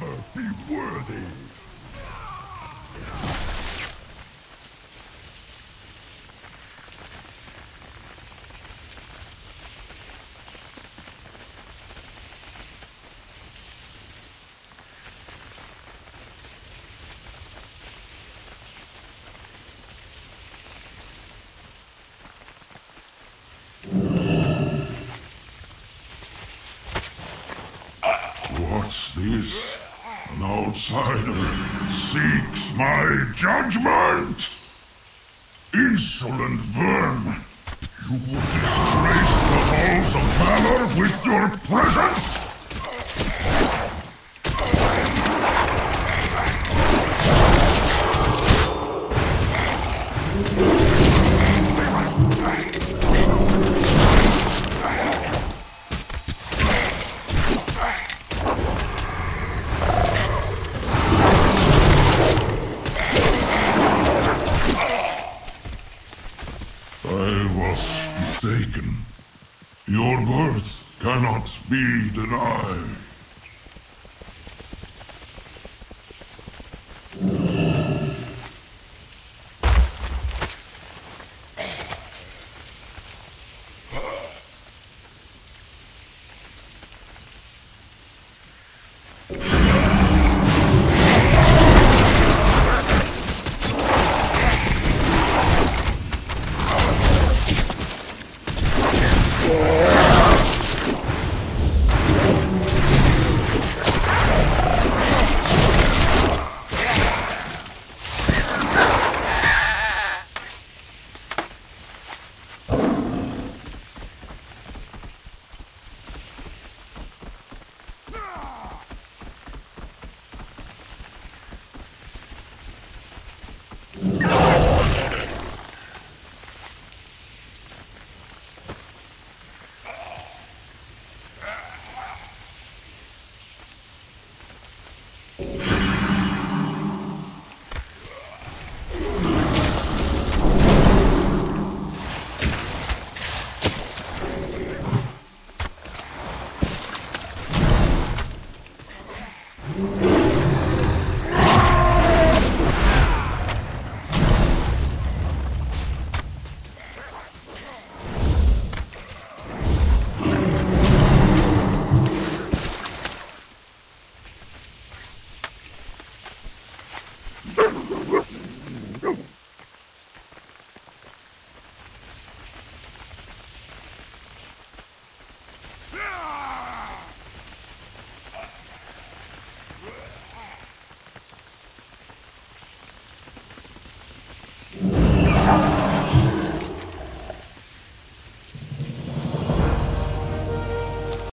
never be worthy. This? An outsider, seeks my judgment! Insolent verm! You would disgrace the halls of valor with your presence? Was mistaken. Your worth cannot be denied. Ruff,